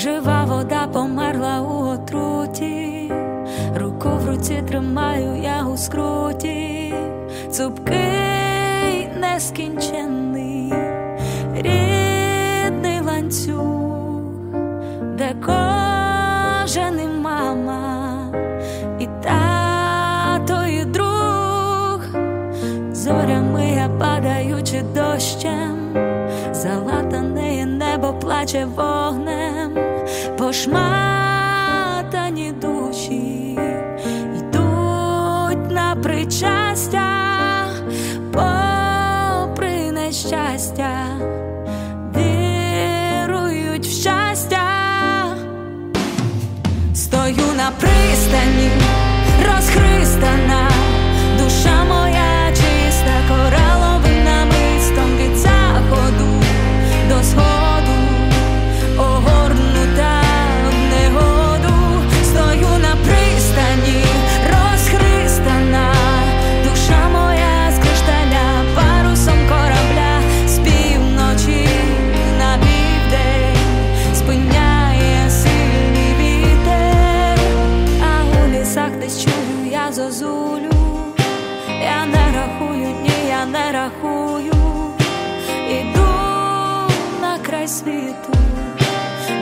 жива вода померла у отруті, руку в руці тримаю я у скруті, цупкий нескінчений, рідний ланцюг, де кожен і мама, і тато, і друг, зорями я падаючи дощем. Залатане небо плаче вогнем пошматані душі йдуть на причастя, попри нещастя, вірують в щастя, стою на пристані, розхристана.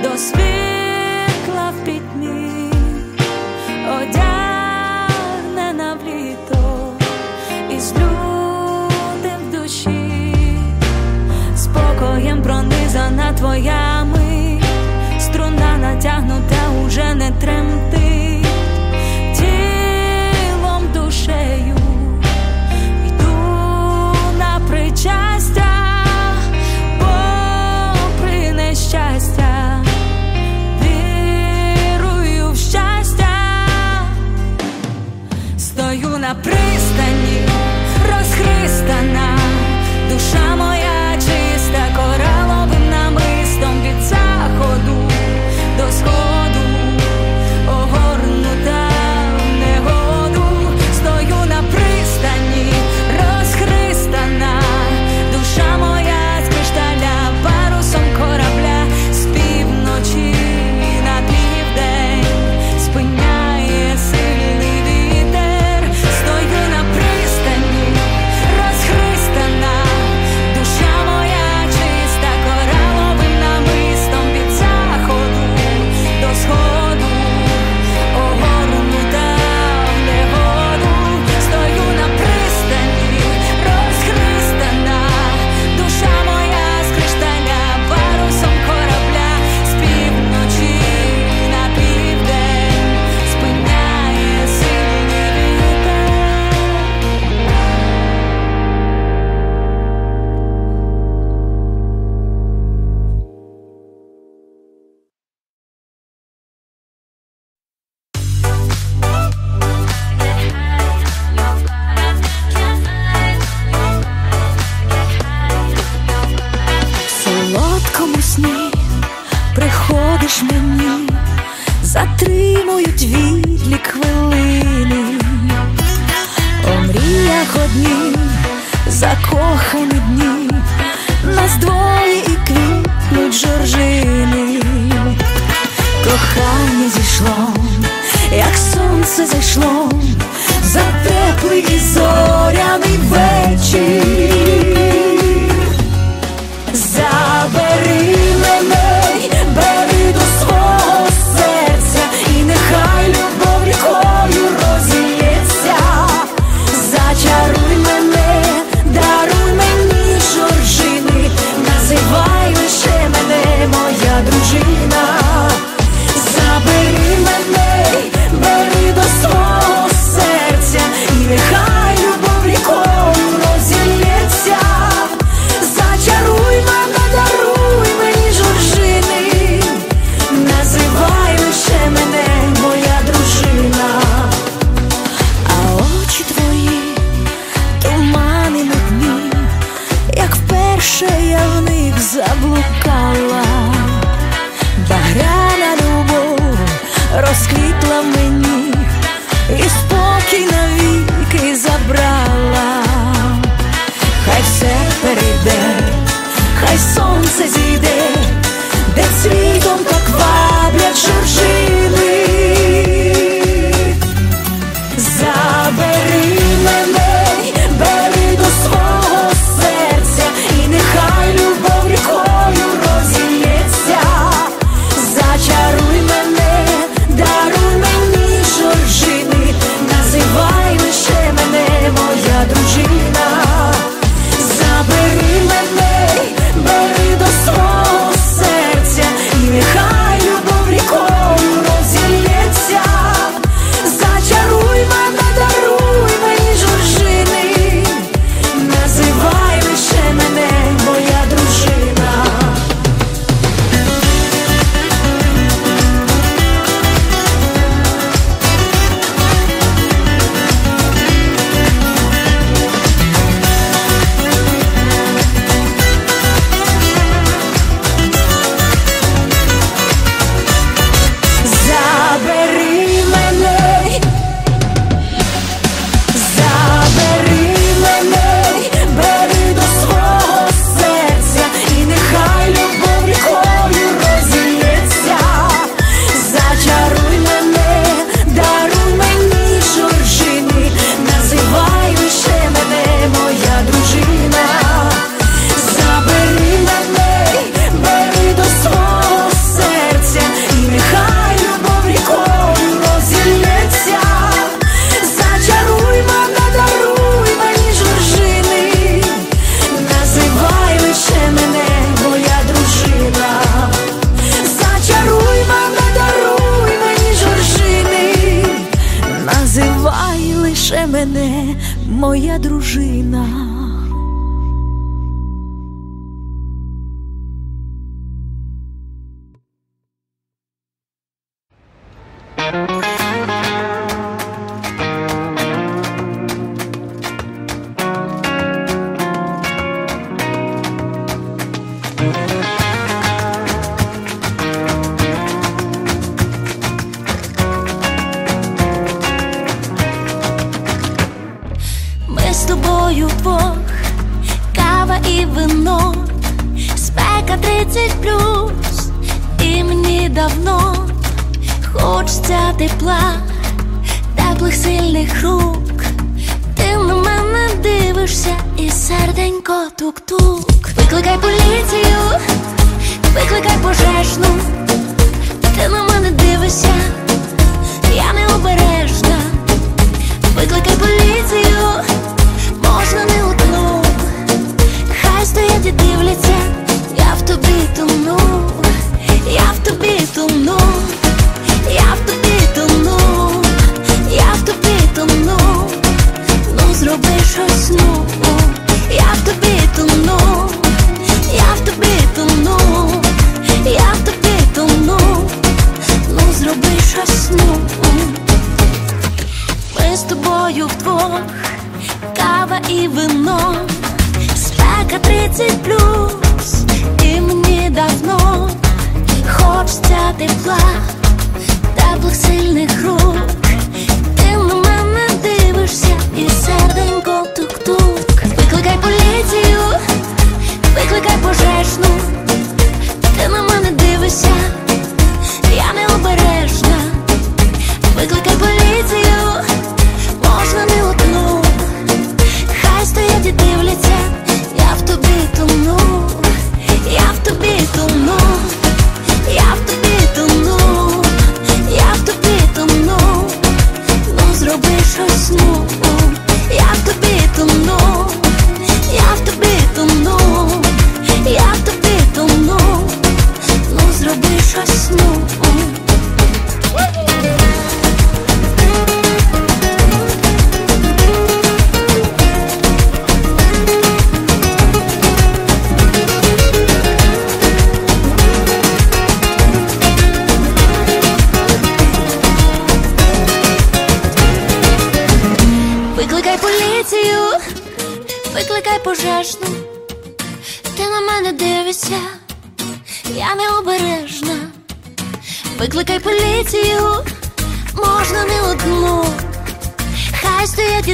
до в пітьмі, одягнена в літо і в душі, спокоєм пронизана твоя мить, струна натягнута уже не тремти. душе я в них заблукала, Багряна любов розквітла ми.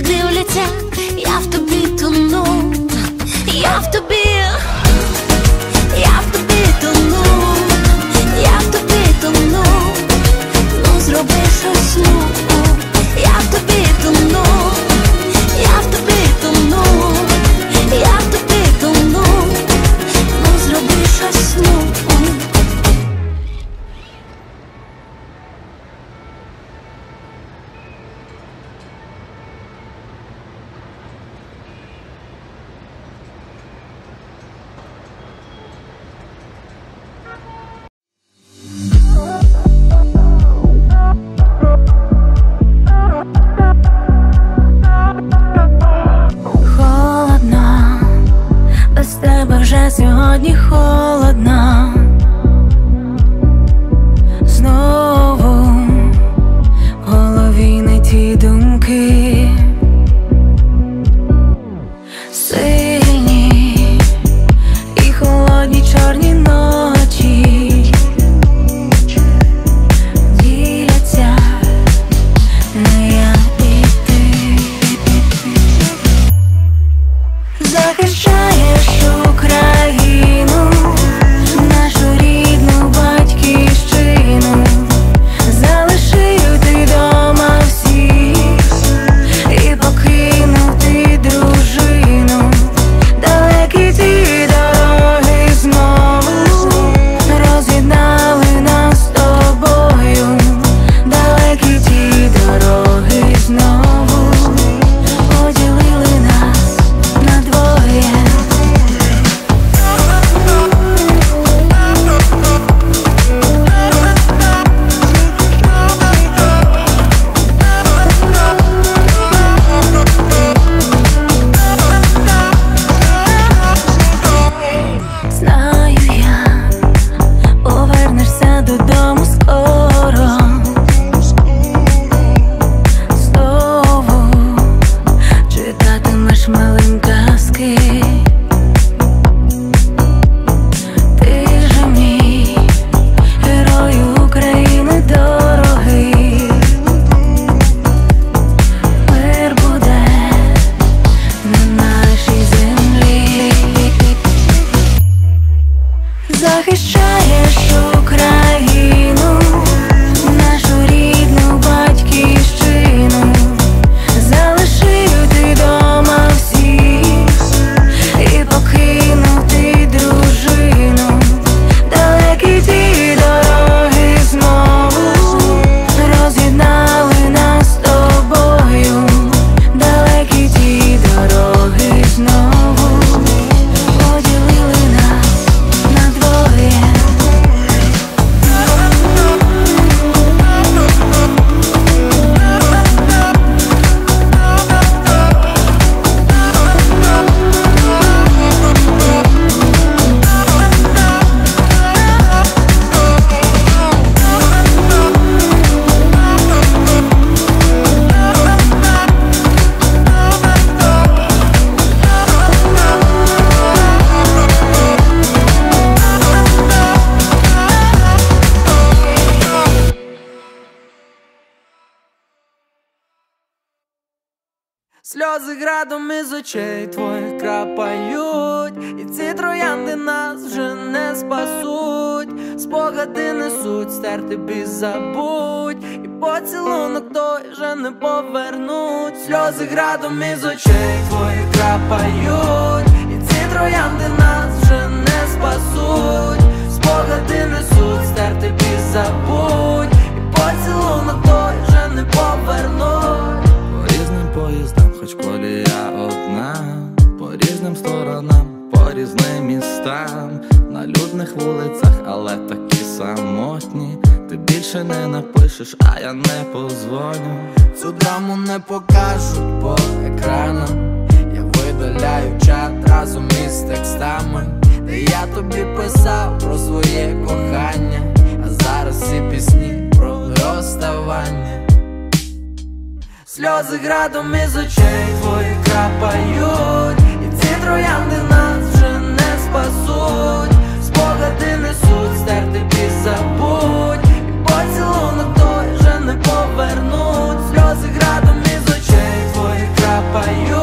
Дивляться, я в тобі тону, я в тобі, із очей твоїх крапають, і ці троянди нас вже не спасуть, спогади несуть, стерти бі забудь, і поцілунок той вже не повернуть. Сльози градом із очей твоїх крапають, і ці троянди нас вже не спасуть, спогади несуть, стерти бі забудь, і поцілунок той вже не повернуть. Хоч колія одна, по різним сторонам, по різним містам, на людних вулицях, але такі самотні. Ти більше не напишеш, а я не позвоню. Цю драму не покажуть по екранам. Я видаляю чат разом із текстами, де я тобі писав про своє кохання, а зараз всі пісні про розставання. Сльози градом із очей твоїх крапають, і ці троянди нас вже не спасуть, спогади несуть, стерти бі забудь, і поцілунок той вже не повернуть, сльози градом із очей твоїх крапають,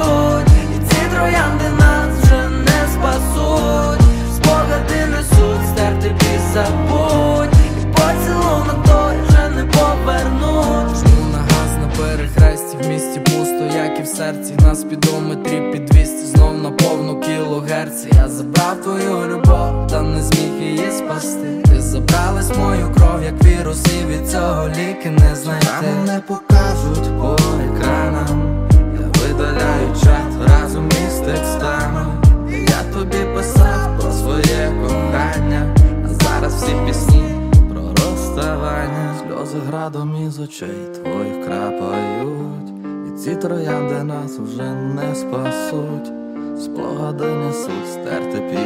спідометрі під 200 знов на повну кілогерці. Я забрав твою любов, та не зміг її спасти. Ти забралась мою кров, як вірус, і від цього ліки не знайти. Нам не покажуть по екранам. Я видаляю чат разом із текстами. Я тобі писав про своє кохання, а зараз всі пісні про розставання, сльози градом із очей твоїх крапають, ці троянди нас вже не спасуть. Спогади несуть, стерти пі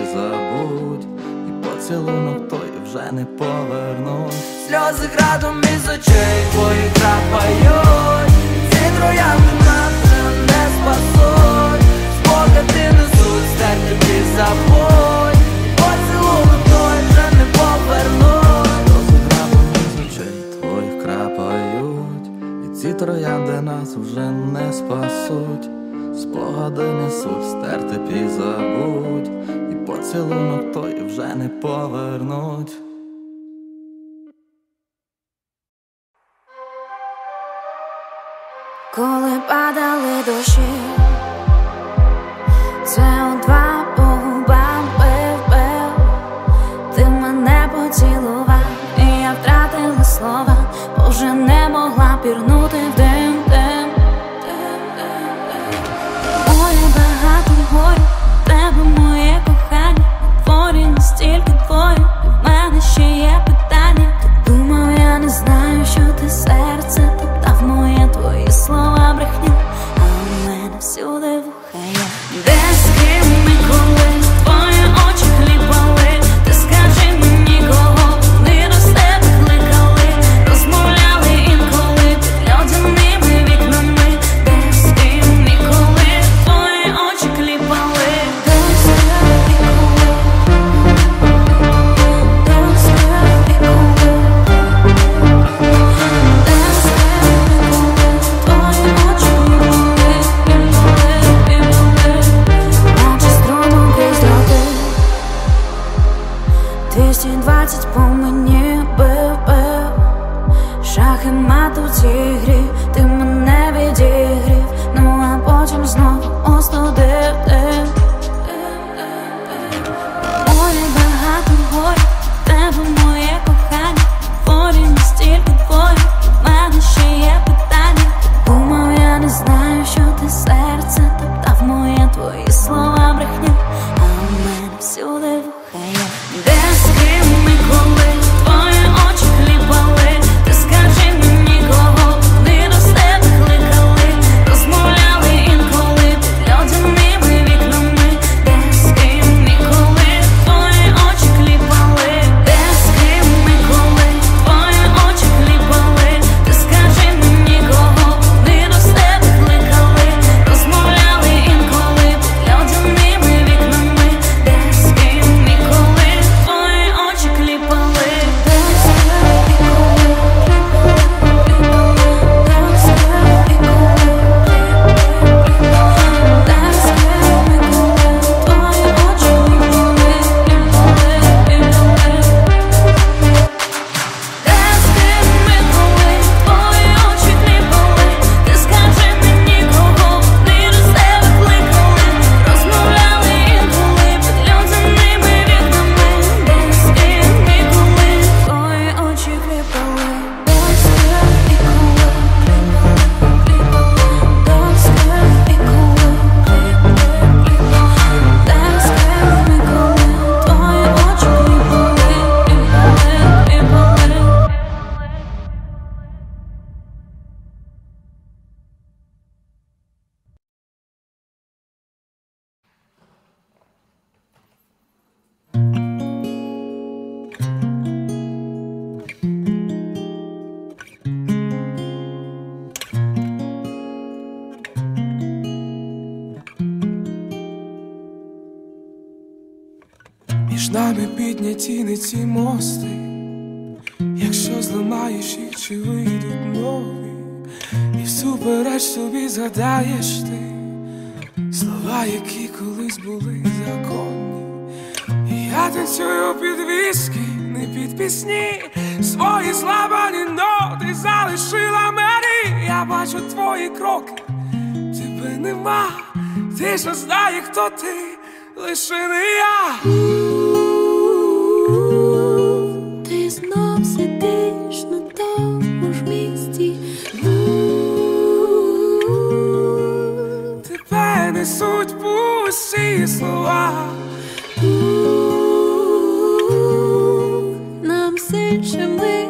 і поцілунок той вже не повернуть. Сльози градом із очей твої крапають Ці троянди троянди нас вже не спасуть. Спогади несуть, стерти пі забудь, і поцілунок той вже не повернуть. Коли падали дощі, це у два по губам бив, бив Ти мене поцілував, і я втратила слова, бо не pero no te тіни ці мости, якщо зламаєш їх, чи вийдуть нові, і всупереч собі згадаєш ти слова, які колись були законні. І я танцюю під віски, не під пісні, свої слабані ноти залишила мені. Я бачу твої кроки, тебе нема, ти ж знає, хто ти, лише не я. суть пусті слова. У -у -у, нам сичим лише.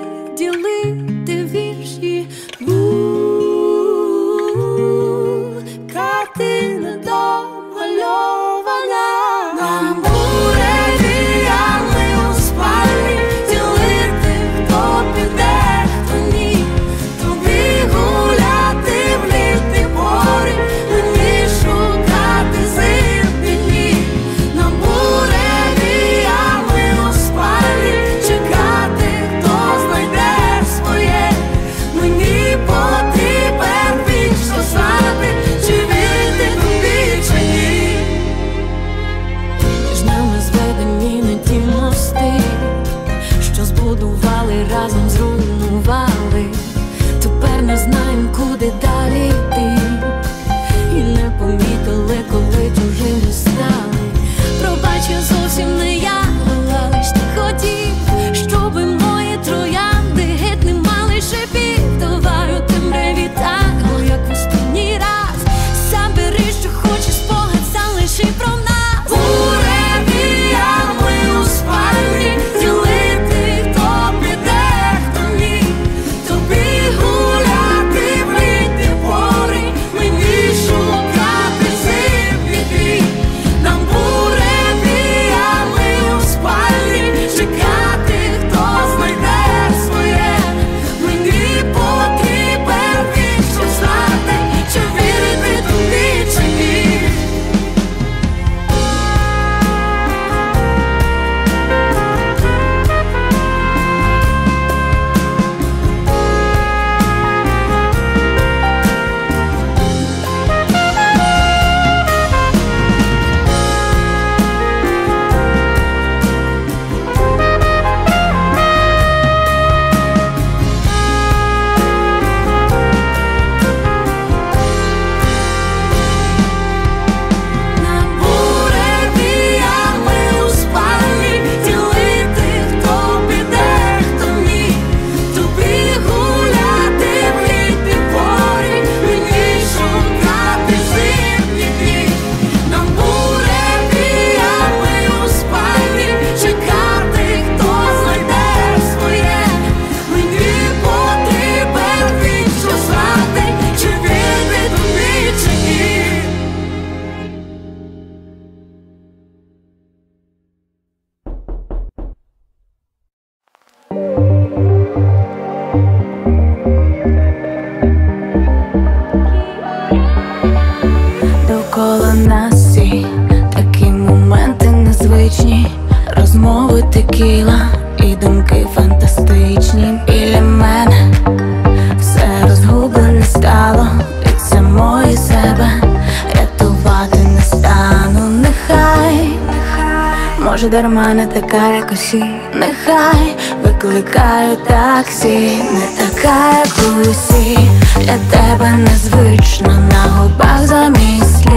така, як усі, нехай викликаю таксі, не така, як усі, для тебе незвично на губах замість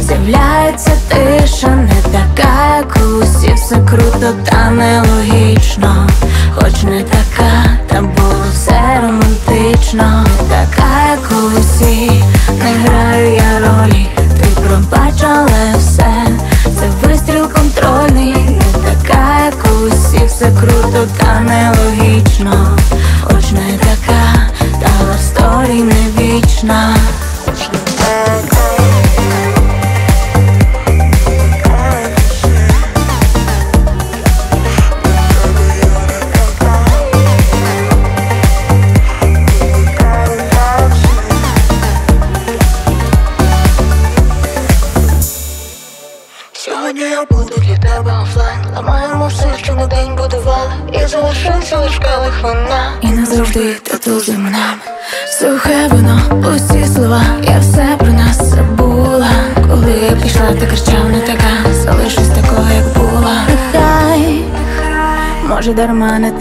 З'являється тиша, не така, як усі, все круто, та нелогічно, хоч не така, там було все романтично, не така, як усі, не граю я ролі, ти пробач, але все. все круто.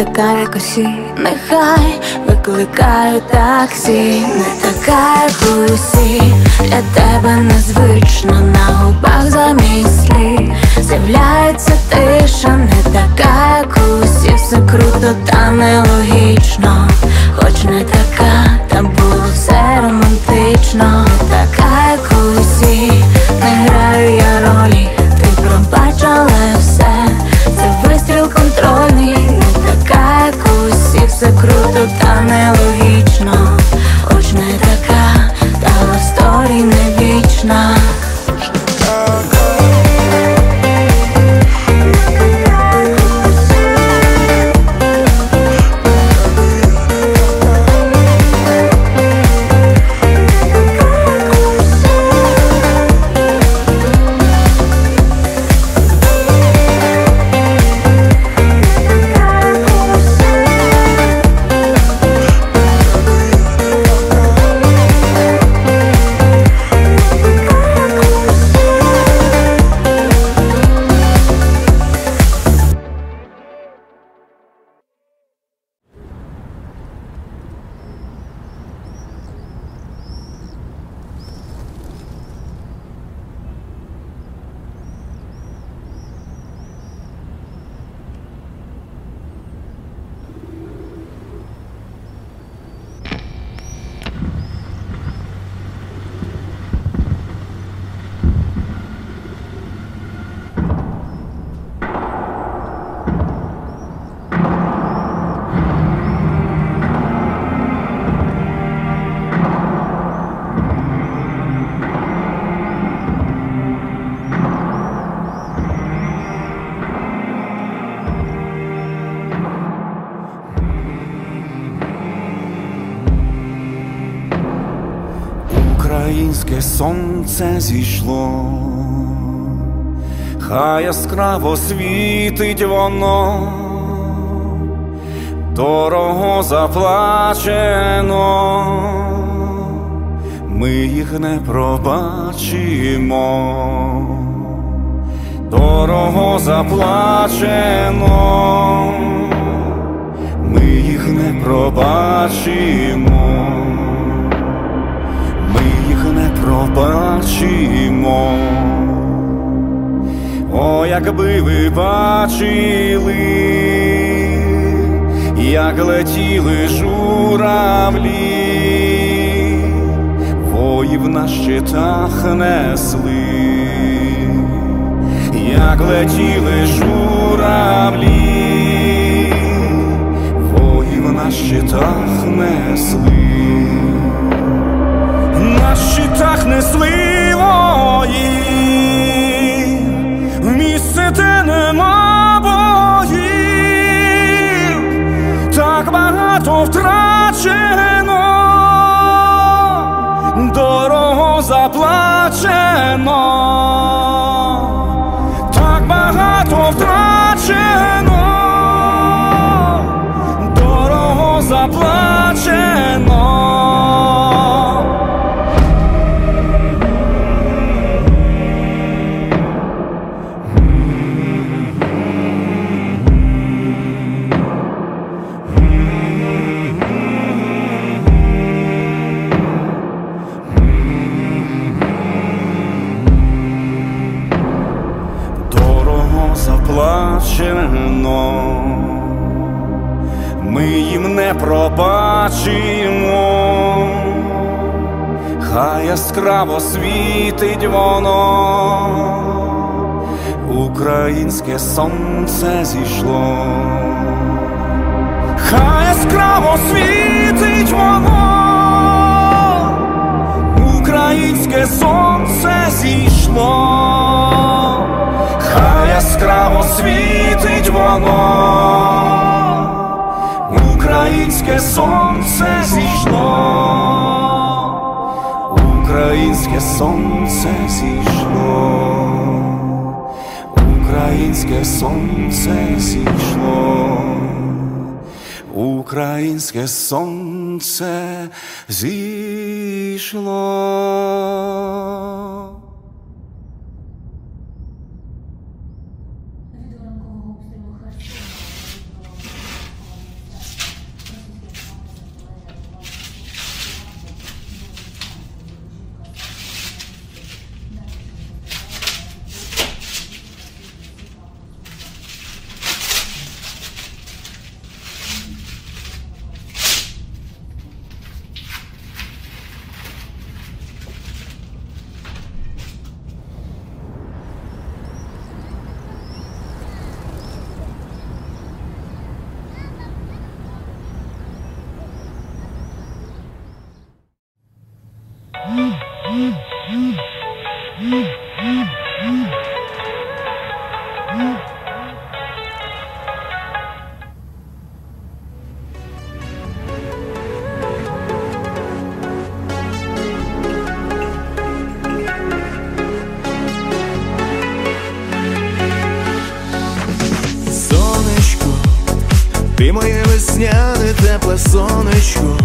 Така, як усі Нехай викликаю таксі, не така, як усі Для тебе незвично на губах замість слів З'являється тиша, не така, як усі Все круто та нелогічно, хоч не така, та було все романтично, Українське сонце зійшло, хай яскраво світить воно, дорого заплачено, ми їх не пробачимо, дорого заплачено, ми їх не пробачимо пробачимо. О, якби ви бачили, як летіли журавлі, воїв на щитах несли, як летіли журавлі, воїв на щитах несли на щитах несли вої, місце, те нема боїв, так багато втрачено, дорого заплачено, воно, українське сонце зійшло, хай яскраво світить воно. Українське сонце зійшло, хай яскраво світить воно, українське сонце зійшло, Українське сонце зійшло, українське сонце зійшло, українське сонце зійшло. солнышку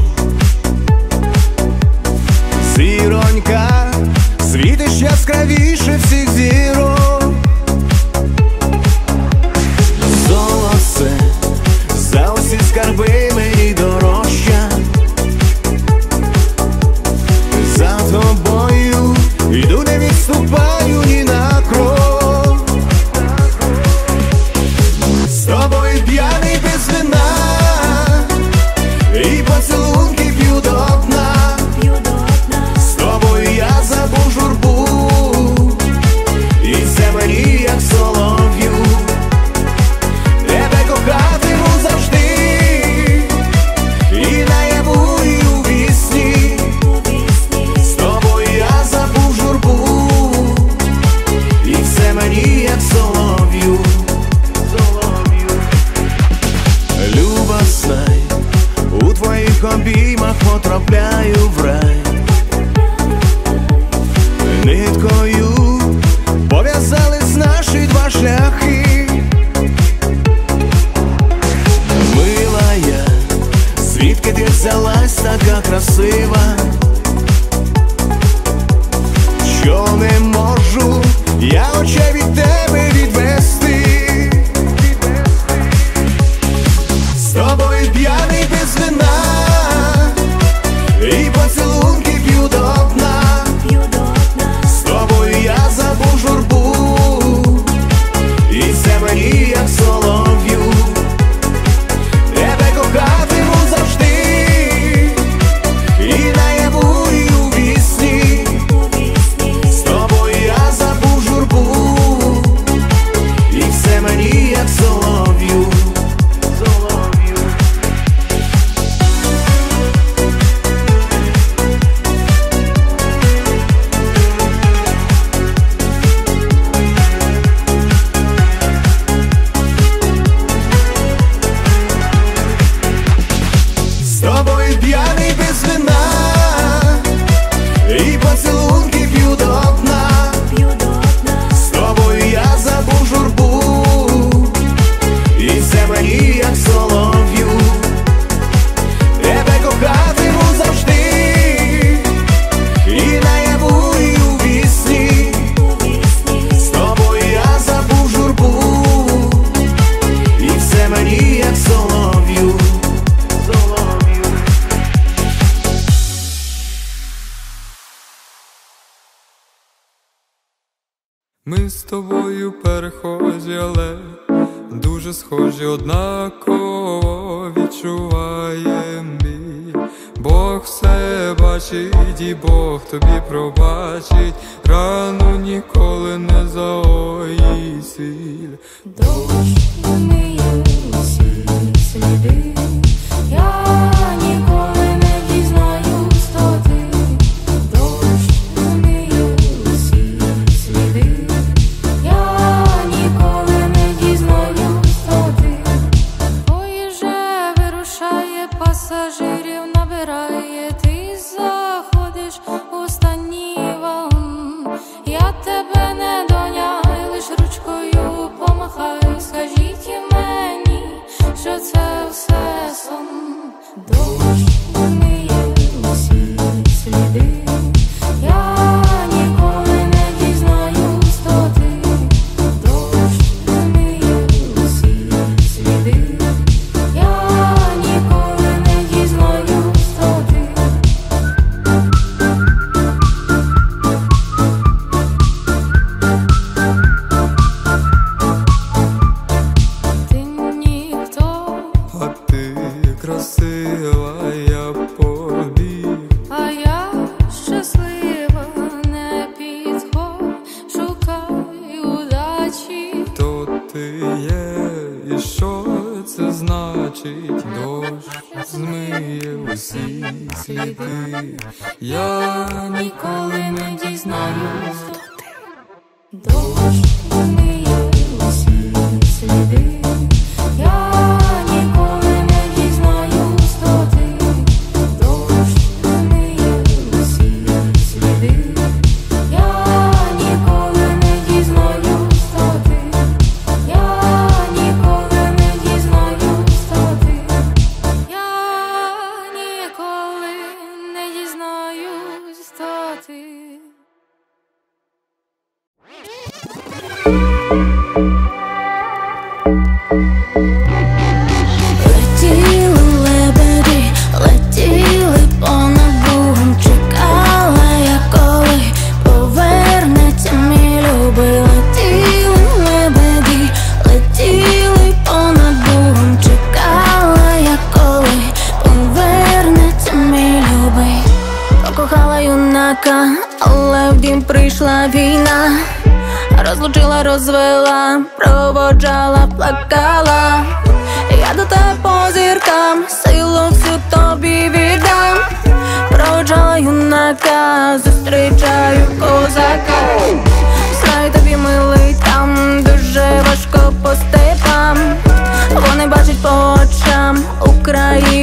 розвела, проводжала, плакала, я до тебе по зіркам, силу всю тобі віддам, Проводжала наказ, зустрічаю козака, Знаю тобі милий там, дуже важко по степам, вони бачать по очам Україну.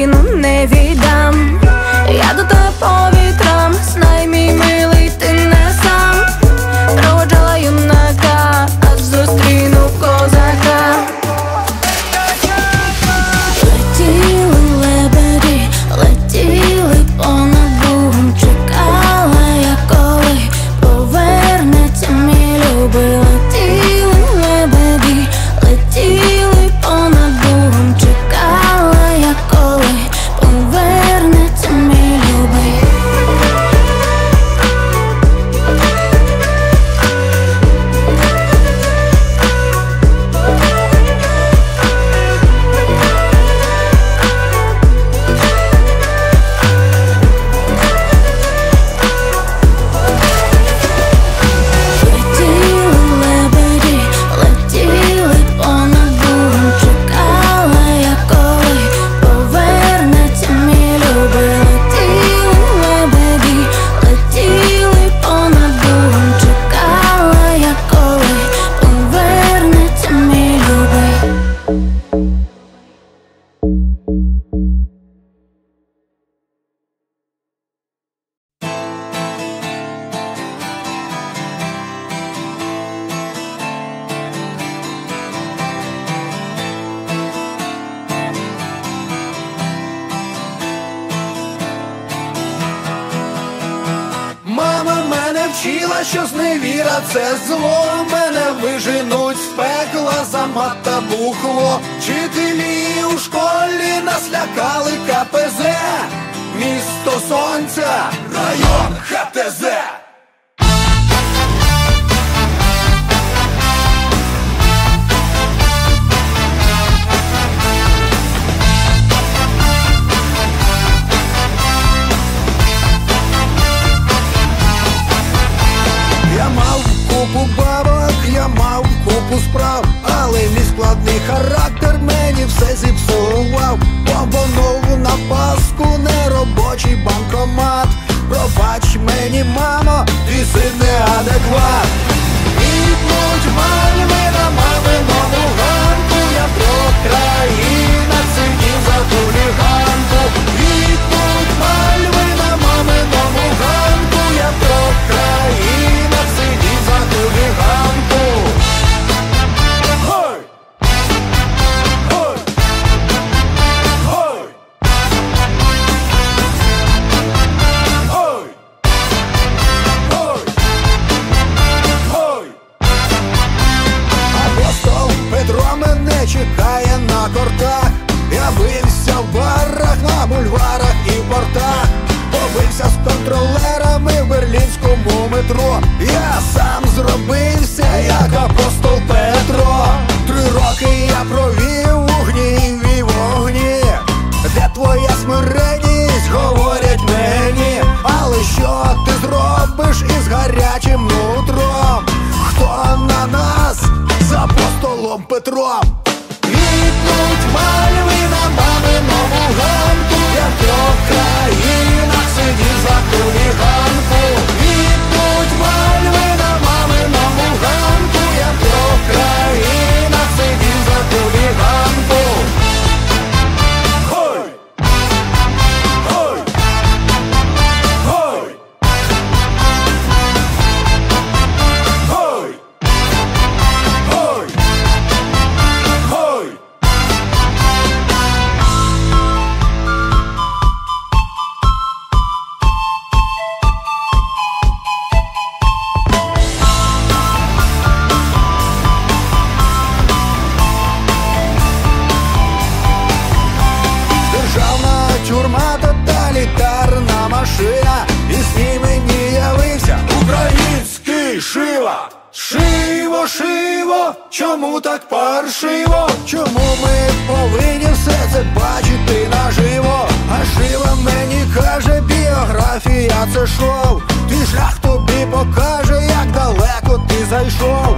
Машина, і з ній мені явився український шива. Шиво, шиво, чому так паршиво? Чому ми повинні все це бачити наживо? А шива мені каже, біографія це шоу. Ти шлях тобі покаже, як далеко ти зайшов.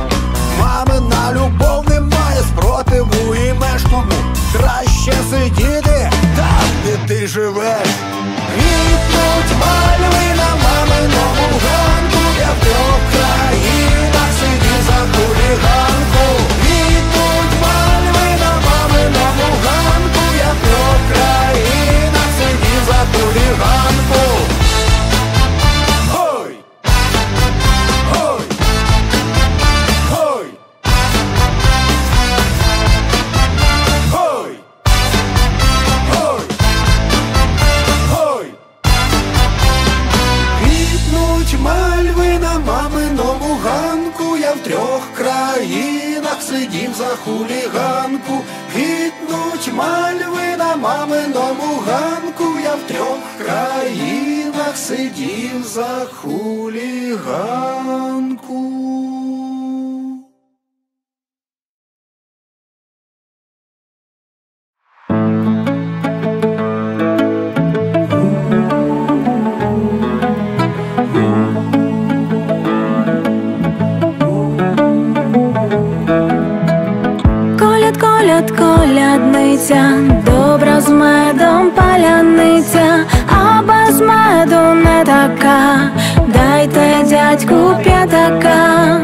Мамина любов немає спротиву і меж краще сидіти там, де ти живеш. Квітнуть країнах за хуліганку. Квітнуть мальви на маминому ганку, я в трьох країнах сидів за хуліганку. Дайте п'ятака.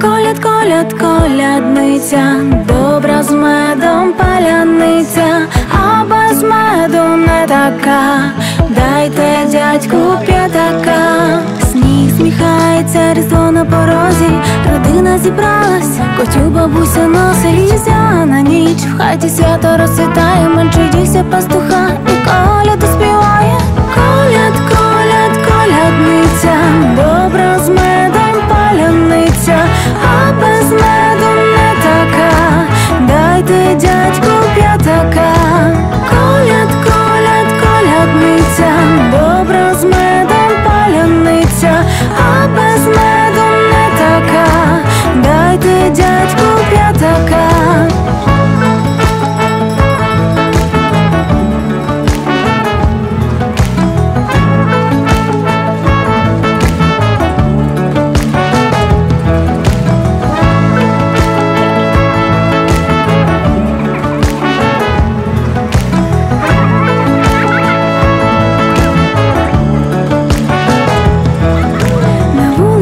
Коляд, коляд, колядниця, добра з медом паляниця, а без меду не така. Дайте дядьку п'ятака. Сніг сміхається, різдво на порозі, родина зібралась, котю бабуся носить різдвяна ніч. В хаті свято розцвітає, менше дівся пастуха, і коляду співає. Коляд, коляд, колядниця, Дайте дядьку п'ятака. Коляд, коляд, колядниця, добра з медом паляниця, а без меду не така. Дайте дядьку п'ятака.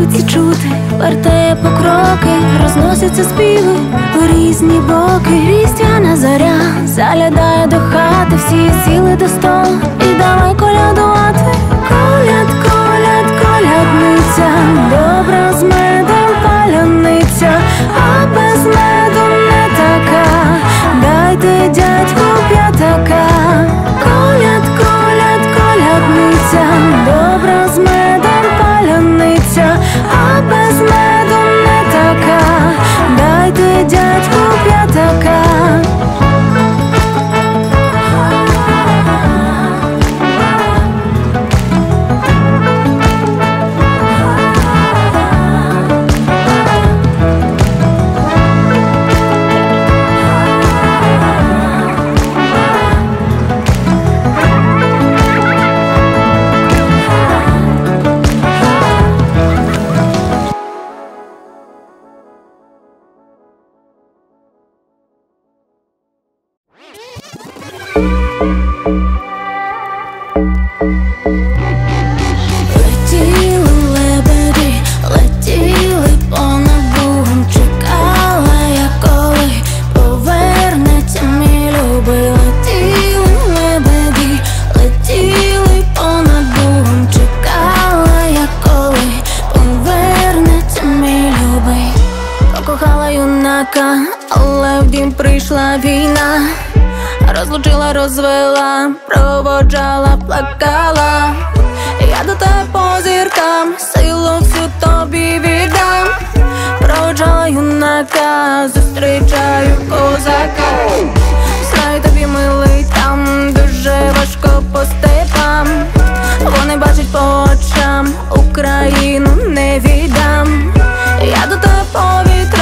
Вулиці чути, вертає покроки, розносяться співи у різні боки. Різдвяна зоря залядає до хати, всі сіли до столу і давай колядувати. Коляд, коляд, колядниця, добра з медом паляниця, а без меду не така. Дайте дядьку п'ятака. Коляд, коляд, колядниця, добра Дайте але в дім прийшла війна Розлучила, розвела, проводжала, плакала. Я до тебе по зіркам, силу всю тобі віддам. Проводжала юнака, зустрічаю козака. Знаю тобі, милий, там дуже важко по степам. Вони бачать по очам Україну не віддам Я до тебе повітрям